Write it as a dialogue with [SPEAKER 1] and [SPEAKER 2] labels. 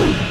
[SPEAKER 1] you